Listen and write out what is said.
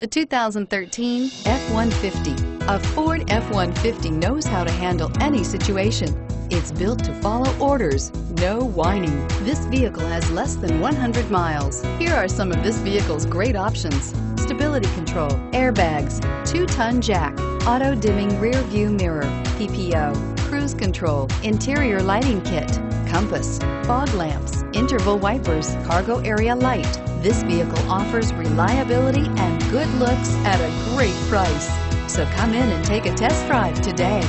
The 2013 F-150. A Ford F-150 knows how to handle any situation. It's built to follow orders, no whining. This vehicle has less than 100 miles. Here are some of this vehicle's great options. Stability control, airbags, two-ton jack, auto-dimming rear view mirror, PPO, cruise control, interior lighting kit, compass, fog lamps, interval wipers, cargo area light. This vehicle offers reliability and good looks at a great price. So come in and take a test drive today.